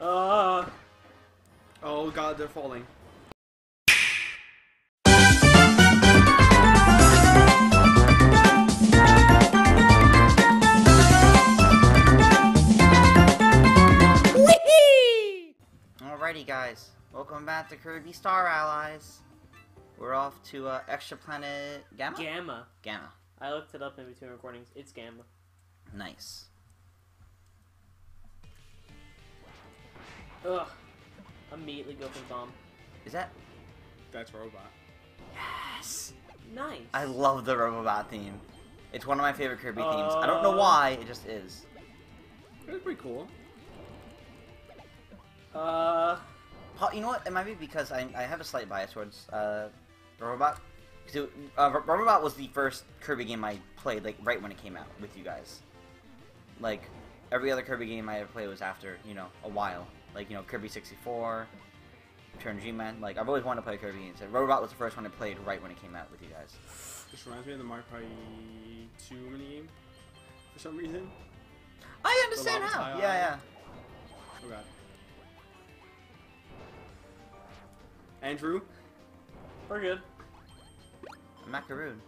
Uh, Oh god, they're falling. Alrighty, guys. Welcome back to Kirby Star Allies. We're off to uh, Extra Planet Gamma? Gamma. Gamma. I looked it up in between recordings. It's Gamma. Nice. Ugh. Immediately go for the bomb. Is that... That's robot. Yes! Nice. I love the Robobot theme. It's one of my favorite Kirby themes. I don't know Uh, why, it just is. It's pretty cool. Uh, Po- You know what? It might be because I, I have a slight bias towards uh, Robobot. 'Cause it- uh, Ro- Robobot was the first Kirby game I played, like, right when it came out with you guys. Like, every other Kirby game I ever played was after, you know, a while. Like, you know, Kirby 64, Return G-Man. Like, I've always wanted to play Kirby games. And Robot was the first one I played right when it came out with you guys. This reminds me of the Mario Party 2 minigame. For some reason. I understand how. Yeah, yeah. Oh god. Andrew? we're good. Macaroon.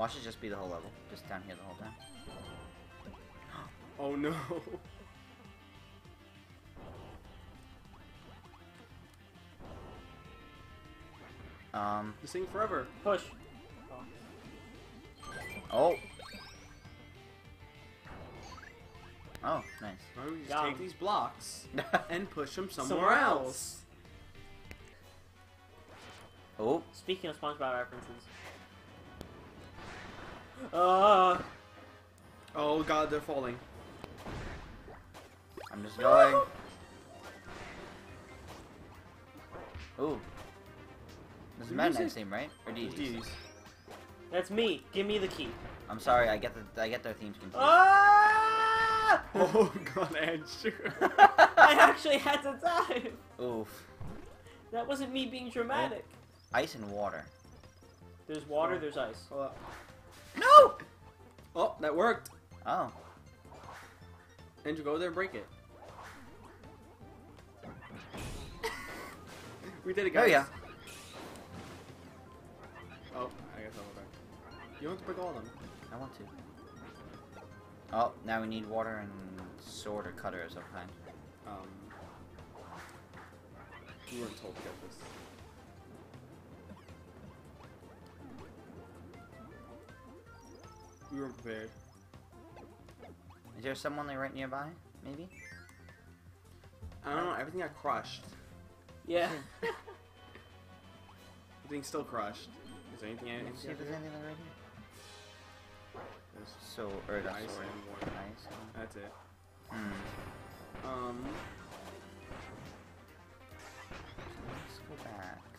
Watch it just be the whole level. Just down here the whole time. Oh no. Um. This thing forever. Push. Oh. Oh, nice. Why don't we just Yum. take these blocks and push them somewhere, Somewhere else? else. oh. Speaking of SpongeBob references. Uh, Oh god, they're falling. I'm just going. Ooh. This is Who Mad Knight's theme, right? Or It's DD's? That's me. Give me the key. I'm sorry, I get the I get their themes confused. Ah! Oh god, Andrew. I actually had to dive. Oof. That wasn't me being dramatic. Ice and water. There's water. There's ice. No! Oh, that worked. Oh. Andrew, go there and break it. we did it, There guys. you go. Oh, I guess I'll go back. You don't to break all of them. I want to. Oh, now we need water and sword or cutter of some kind. Um, we weren't told to get this. We weren't prepared. Is there someone like right nearby? Maybe? I don't know, everything got crushed. Yeah. Everything's still crushed. Is there anything I Let's see if there's anything like right here. There's So, or that's ice and water. Ice. That's it. Hmm. Um, Let's go back.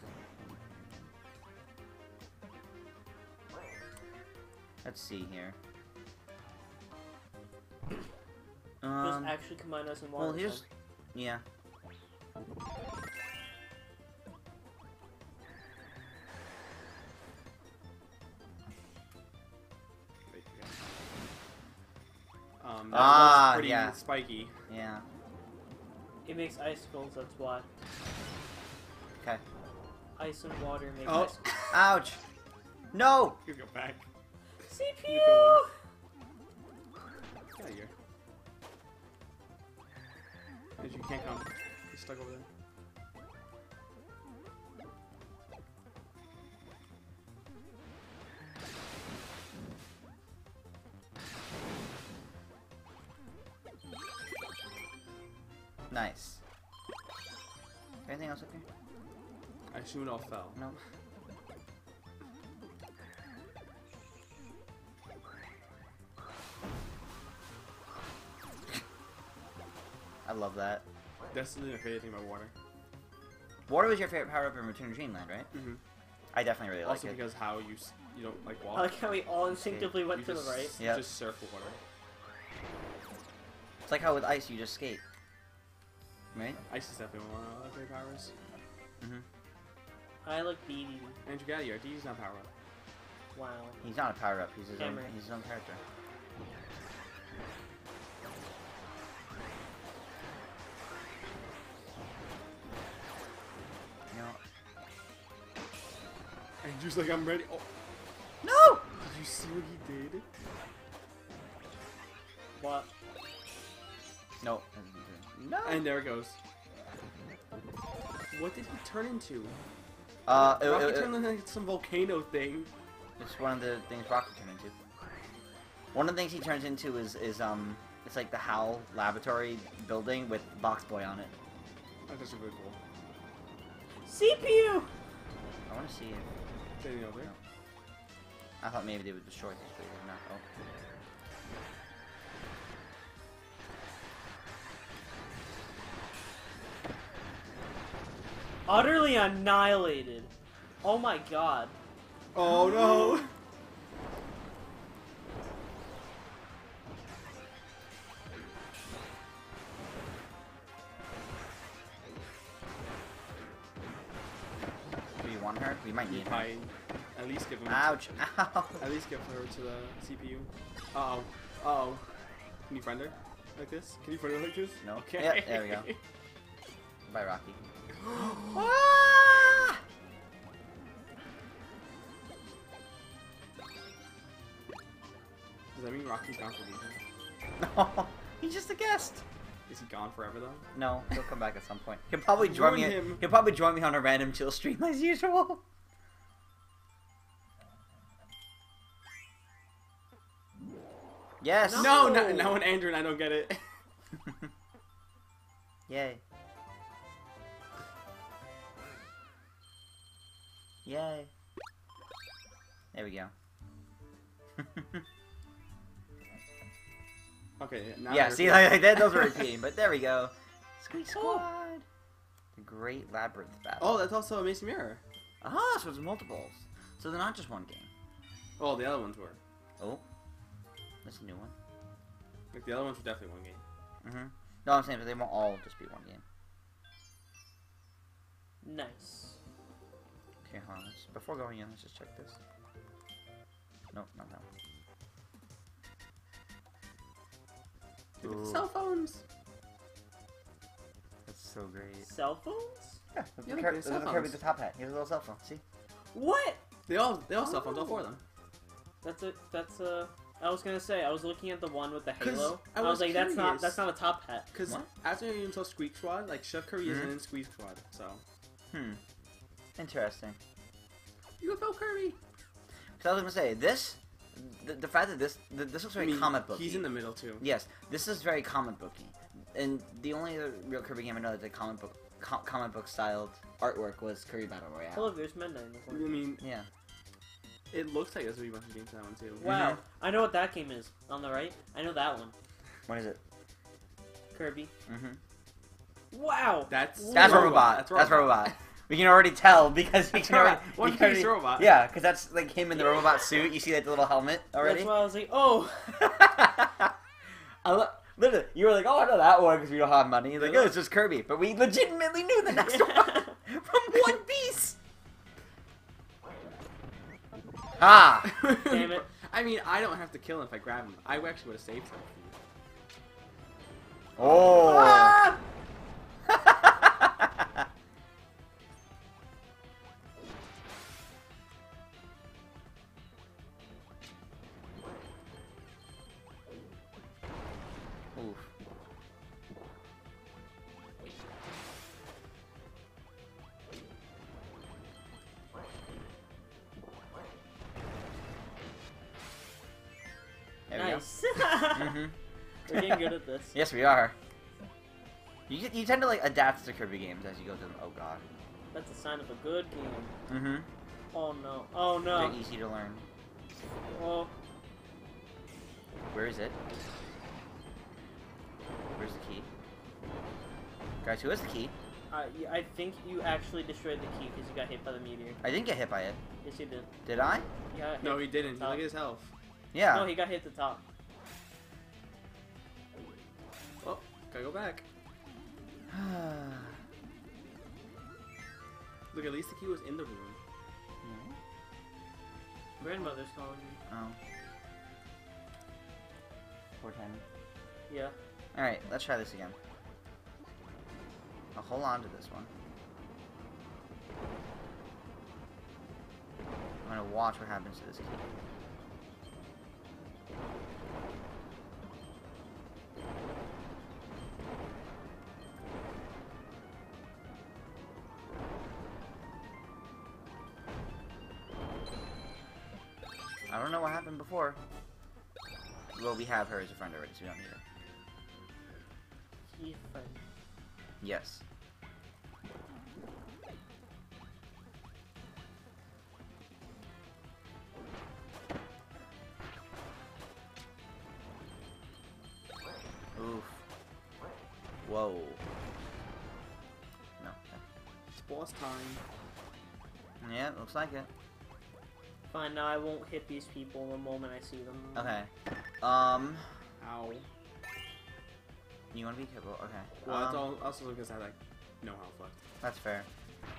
Let's see here. Just Um, actually combine us in water. well, here's... time. Yeah. Um, that Ah, pretty yeah. spiky. Yeah. It makes icicles. That's why. Okay. Ice and water make Oh. ice. Ouch! No! You go back. CPU. Get out of here. Andrew, you can't come. You're stuck over there. Nice. Anything else up here? I assume it all fell. No. I love that. That's the favorite thing about water. Water was your favorite power up in Return to Dreamland, right? Mm-hmm. I definitely really like it. Also it. because how you you don't like water. I like how we all instinctively went you to just, the right. You Yep. just surf the water. It's like how with ice you just skate. Right? Ice is definitely one of my other favorite powers. Mm-hmm. I like BD. Andrew, get out of here. D's not power up. Wow. He's not a power up. He's his own. He's his own character. And just like I'm ready. Oh, no. did you see what he did? What? No. No. And there it goes. What did he turn into? uh, it, Rocky it- it- turned into some volcano thing. it's one of the things Rocky turned into. One of the things he turns into is is um, it's like the HAL laboratory building with Box Boy on it. Oh, that's really cool. CPU! I want to see if Anything over there? I thought maybe they would destroy this, but they're not. Oh. Utterly annihilated. Oh my god. Oh no! Want her? We might need her. at least give him. Ouch! Ow! At least give her to the CPU. Uh oh. Uh oh. Can you friend her like this? Can you friend her like this? No. Okay. Yep, there we go. Bye, Rocky. Ah! Does that mean Rocky's gone for? No, he's just a guest. Is he gone forever though? No, he'll come back at some point. He'll probably You join me. ruined him. He'll probably join me on a random chill stream as usual. Yes. No, No. no, now when Andrew and I don't get it. Yay. Yay. There we go. okay, now yeah, see, like, like that, those were repeating, but there we go. Squeak Squad. The Great Labyrinth Battle. Oh, that's also Amazing Mirror. Ah, so it's multiples. So they're not just one game. Oh, the other ones were. Oh, that's a new one. Like the other ones were definitely one game. Mm-hmm. No, I'm saying, but they won't all just be one game. Nice. Okay, hold on. Let's, before going in, let's just check this. Nope, not that Look at Ooh, cell phones. that's so great. Cell phones? Yeah, that's Yeah, the look, Kirby, cell the Kirby phones. the top hat. He has a little cell phone. See? What? They all they all cell phones, all four of them. That's a that's a. I was gonna say I was looking at the one with the halo. I I, was, was like, that's not that's not a top hat. Because What? after you until Squeak Squad, like Chef Curry isn't Mhm. in Squeak Squad, so Hmm. Interesting. UFO Kirby. Because I was gonna say this, the, the fact that this th this looks I very mean, comic book. He's in the middle too. Yes, this is very comic booky, and the only other real Kirby game I know that did comic book co- comic book styled artwork was Kirby Battle Oh Royale. look, there's Meta Knight in the I mean, Yeah. it looks like there's gonna be a bunch of games in that one too. Wow, I know what that game is on the right. I know that one. What is it? Kirby. Mm-hmm. Wow. That's That's Robot. Robot. That's That's Robot. Robot. We can already tell because we That's can already. right. One piece already- robot. Yeah, because that's like him in the robot suit. You see like the little helmet already. That's why I was like, oh. I lo- literally, you were like, "Oh, I know that one because we don't have money." Like, oh, it's just Kirby, but we legitimately knew the next one from One Piece. Ah, Damn it. I mean, I don't have to kill him if I grab him. I actually would have saved him. oh. Ah! There we go. nice. hmm We're getting good at this. Yes, we are. You, you tend to like adapt to Kirby games as you go through them. Oh god. That's a sign of a good game. Mm-hmm. Oh no. Oh no. Very easy to learn. Oh. Where is it? Where's the key? Guys, who has the key? I, I think you actually destroyed the key because you got hit by the meteor. I didn't get hit by it. Yes, you did. Did I? You got hit No, he didn't. Top. Look at his health. Yeah. No, he got hit the top. Oh, gotta go back. Look, at least the key was in the room. Grandmother's calling me. Oh. Poor timing. Yeah. Alright, let's try this again. I'll hold on to this one. I'm gonna watch what happens to this key. Before. Well, we have her as a friend already, so we don't need her. Key friend. Yes. Oof. Whoa. No. It's boss time. Yeah, looks like it. Fine, now I won't hit these people the moment I see them. Okay. Um, Ow. you want to be careful? Okay. Well, that's um, all, also because I like no health left. That's fair.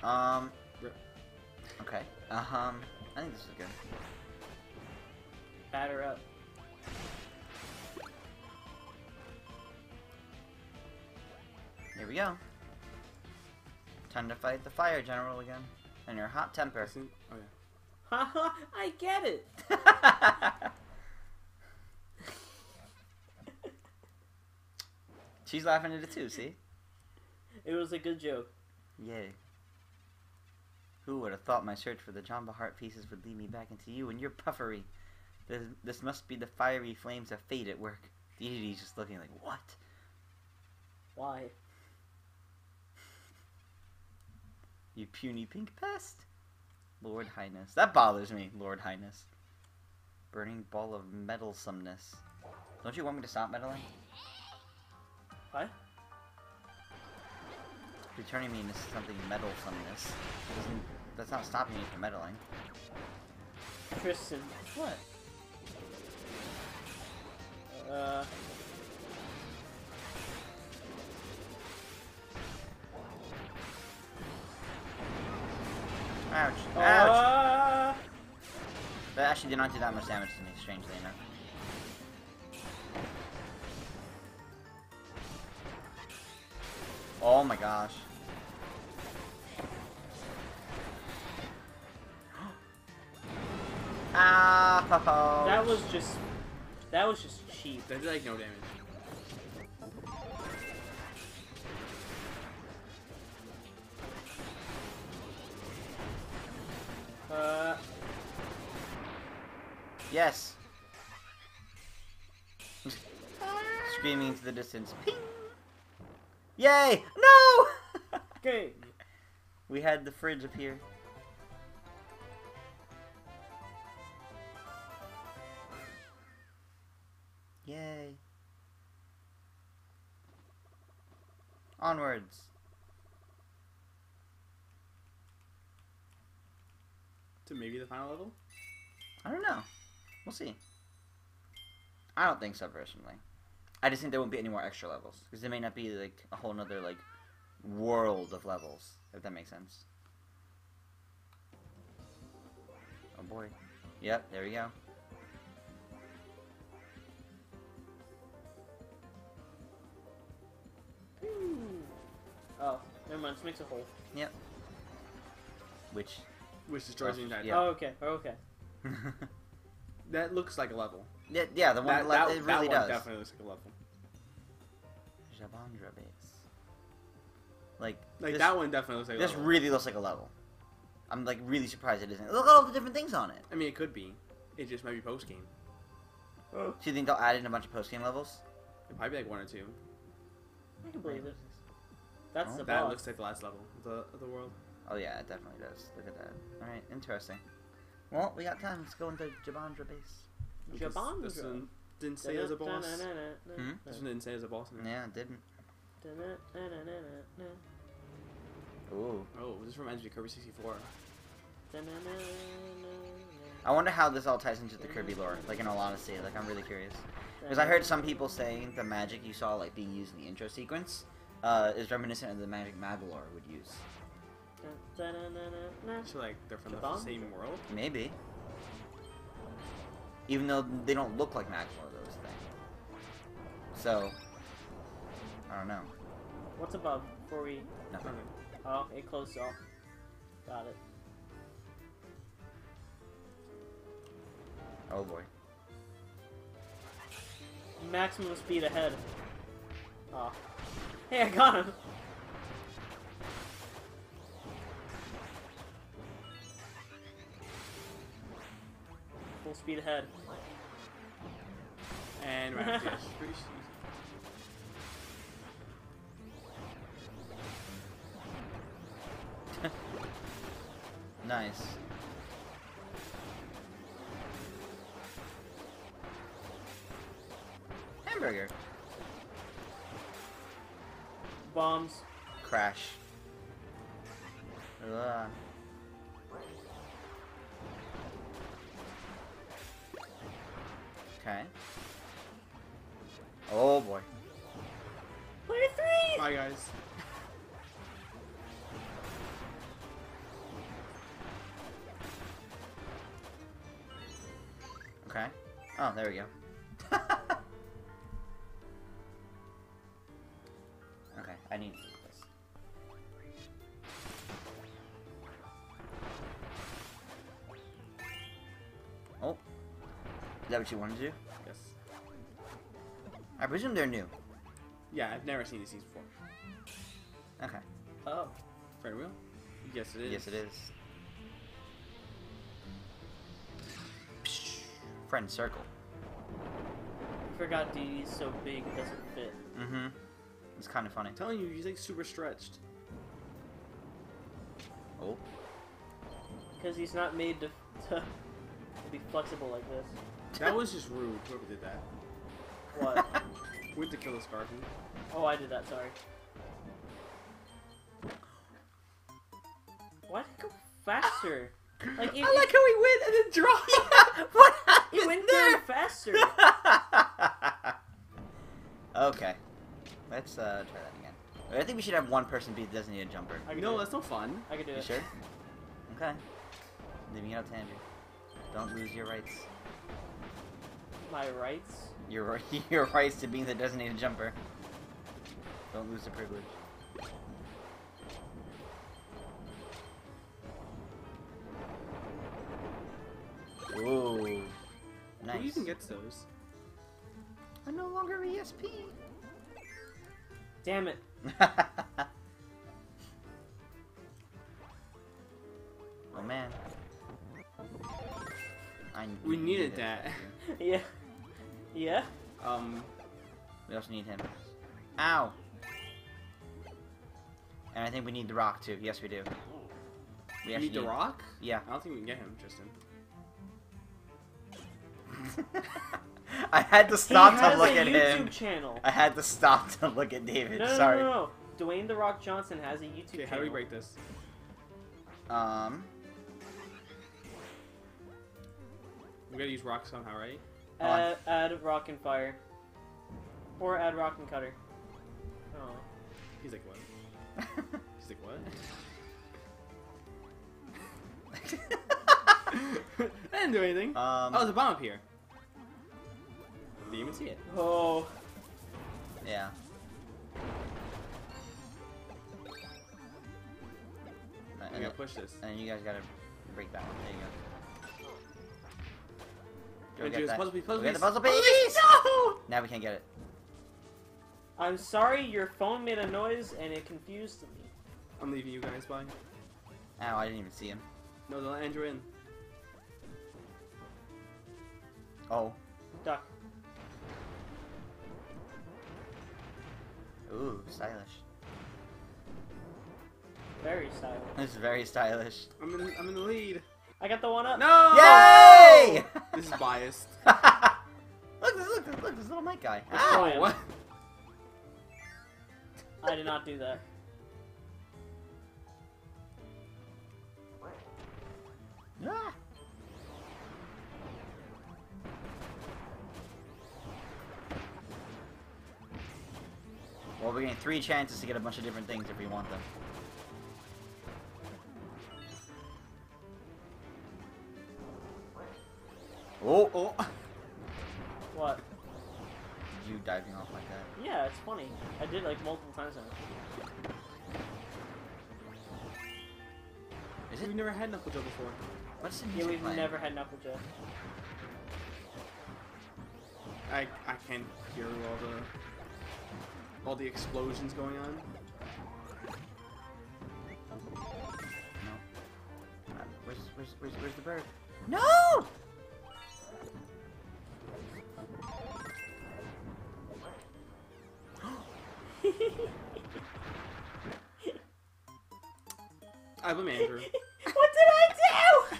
Um. Rip. Okay. Um. I think this is good. Batter up. Here we go. Time to fight the fire general again. And your hot temper. Oh yeah. Haha, I get it. She's laughing at it too, see? It was a good joke. Yay. Who would have thought my search for the Jamba Heart pieces would lead me back into you and your puffery? This, this must be the fiery flames of fate at work. Deity's just looking like, what? Why? You puny pink pest? Lord Highness. That bothers me, Lord Highness. Burning ball of meddlesomeness. Don't you want me to stop meddling? What? You're turning me into something meddlesomeness. Doesn't, that's not stopping me from meddling. Tristan. What? Uh. Ouch. Ouch. Uh, That actually did not do that much damage to me, strangely enough. Oh my gosh. Ah, that was just. That was just cheap. That did like no damage. The distance. Ping! Yay! No! Okay. we had the fridge appear. Yay. Onwards. To maybe the final level. I don't know. We'll see. I don't think so personally. I just think there won't be any more extra levels because there may not be like a whole nother like world of levels if that makes sense. Oh boy. Yep, there we go. Oh, never mind. This makes a hole. Yep. Which Which destroys oh, the entire Yeah. Oh, okay. Oh, okay. That looks like a level. Yeah, yeah, the one that, le- that, it that really one does. definitely looks like a level. Jambandra base. Like, Like this, that one definitely looks like a This level. really looks like a level. I'm like really surprised it isn't. Look at all the different things on it. I mean, it could be. It just might be post game. Oh, Do you think they'll add in a bunch of post game levels? It might be like one or two. I can believe it. That's Oh, the That boss. looks like the last level of the, of the world. Oh yeah, it definitely does. Look at that. All right, interesting. Well, we got time. Let's go into Jambandra base. This- This one didn't say as a boss. Hmm? This one didn't say as a boss. in. Yeah, it didn't. Ooh. Oh, this is from Entity Kirby 64. I wonder how this all ties into the Kirby lore. Like in all honesty, like I'm really curious. Because I heard some people saying the magic you saw like being used in the intro sequence uh, is reminiscent of the magic Magolor would use. So like they're from the same world. Maybe. Even though they don't look like Maxwell or those things. So, I don't know. What's above before we? Nothing. Oh, it closed off. Got it. Oh boy. Maximum speed ahead. Oh. Hey, I got him. Full speed ahead. And. Pretty easy. Nice. Hamburger. Bombs. Crash. Ugh. Okay. Oh boy. Player three. Bye, guys. Okay. Oh, there we go. okay, I need what you wanted to do? Yes. I presume they're new. Yeah, I've never seen these scenes before. Okay. Oh. Friend wheel? Yes, it is. Yes, it is. Friend circle. Forgot DD's so big it doesn't fit. Mm-hmm. It's kind of funny. I'm telling you, he's like super stretched. Oh. Because he's not made to, to be flexible like this. That was just rude, whoever did that. What? Went to kill a Scarfy. oh, I did that, sorry. Why did it go faster? Like, it, I like how he went and then dropped. what happened it went there? very faster. okay. Let's uh, try that again. I think we should have one person be the designated jumper. I can No, do it. that's no fun. I can do You it. sure? Okay. Leaving it up to Andrew. Don't lose your rights. My rights? Your your rights to being the designated jumper. Don't lose the privilege. Ooh. Nice. Who even gets those? I'm no longer ESP. Damn it. oh man. I We needed it. that. Yeah. Yeah? Um, We also need him. Ow! And I think we need the rock too. Yes, we do. We you actually need the rock? Yeah. I don't think we can get him, Tristan. I had to stop he to look a at YouTube him. channel. I had to stop to look at David. No, no, Sorry. no, no, no. Dwayne The Rock Johnson has a YouTube Okay, channel. how do we break this? Um. We gotta use rock somehow, right? Add, add rock and fire. Or add rock and cutter. Oh. He's like, what? He's like, what? I didn't do anything. um. oh, there's a bomb up here. Didn't even see it. Oh. Yeah. I'm gonna push this. and you guys gotta break that one. There you go. Do we Andrew, get it's that? puzzle piece, puzzle We got the puzzle Puzzle piece! No! Now we can't get it. I'm sorry, your phone made a noise and it confused me. I'm leaving you guys. Bye. Ow, I didn't even see him. No, don't let Andrew in. Oh. Duck. Ooh, stylish. Very stylish. This is very stylish. I'm in. I'm in the lead. I got the one up. No! Yay! This is biased. look, look, look, look, this little mic guy. It's Ow! what? I did not do that. Ah. Well, we're getting three chances to get a bunch of different things if we want them. Is it? we've never had Knuckle Joe before. What's the Yeah, we've playing? never had Knuckle Joe. I I can't hear all the all the explosions going on. No. Uh, where's, where's, where's, where's the bird? No! I blame Andrew. what did I do?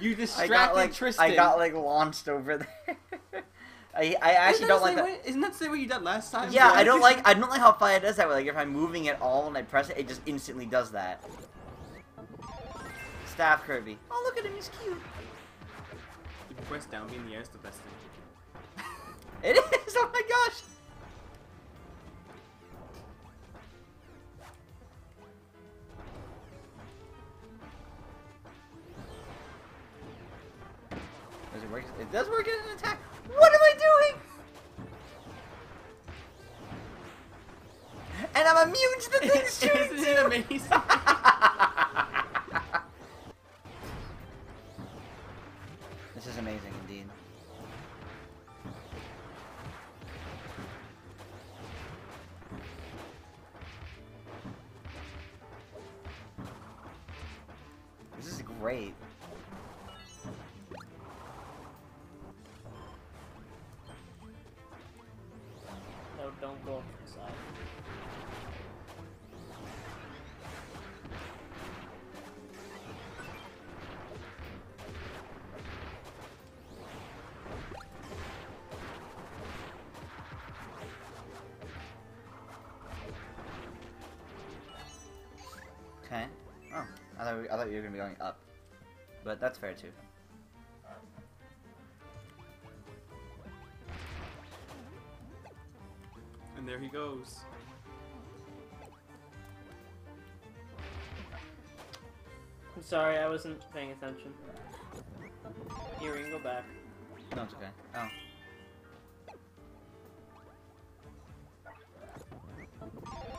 You I distracted got like Tristan. I got like launched over there. I, I actually don't like that. way- Isn't that the same way you did last time? Yeah, I don't like I don't like how Fire does that. Way. like if I'm moving at all and I press it, it just instantly does that. Staff Kirby. Oh look at him, he's cute. You press down, be in the air is the best thing. It is. Oh my gosh. It work? It does work as an attack. What am I doing? And I'm immune to the things shooting Isn't it amazing? This is amazing indeed. This is great. Okay. Oh, I thought, we, I thought you were gonna be going up, but that's fair too. and there he goes. I'm sorry, I wasn't paying attention. Here, we can go back. No, it's okay. Oh.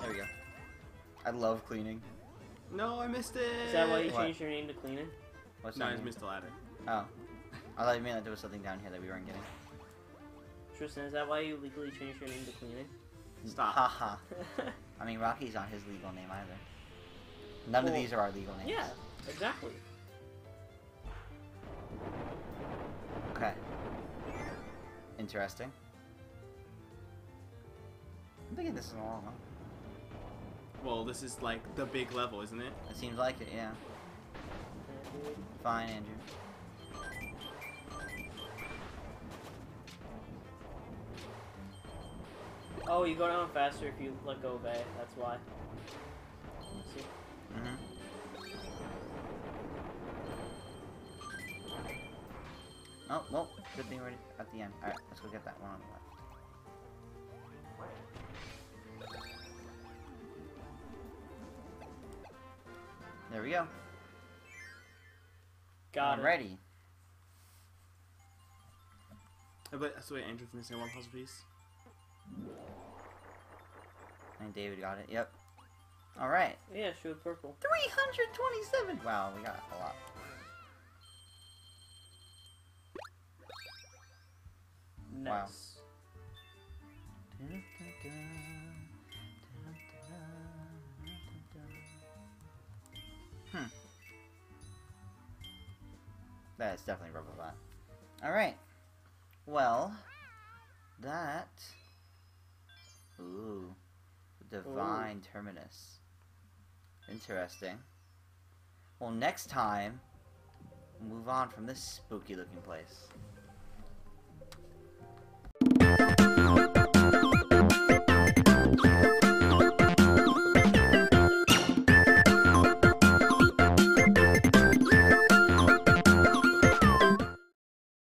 There we go. I love cleaning. No, I missed it. Is that why you What? changed your name to Cleaner? What's No, I that just missed the ladder. Oh. I thought you meant that there was something down here that we weren't getting. Tristan, is that why you legally changed your name to Cleaner? Stop. Haha. I mean, Rocky's not his legal name either. None of these are our legal names. yeah, exactly. Okay. Interesting. I'm thinking this is long, huh? Well, this is like the big level, isn't it? It seems like it, yeah. Fine, Andrew. Oh, you go down faster if you let go of A, that's why. See? Mm-hmm. Oh, well, good thing we're at the end. Alright, let's go get that one on the left. There we go. Got I'm it. ready. I bet that's the way Andrew finished one puzzle piece. And David got it. Yep. Alright. Yeah, shoot purple. 327! Wow, we got a lot. Nice. Hmm. That is definitely Robobot. Alright. Well, that. Ooh. Divine Terminus. Interesting. Well, next time, move on from this spooky looking place.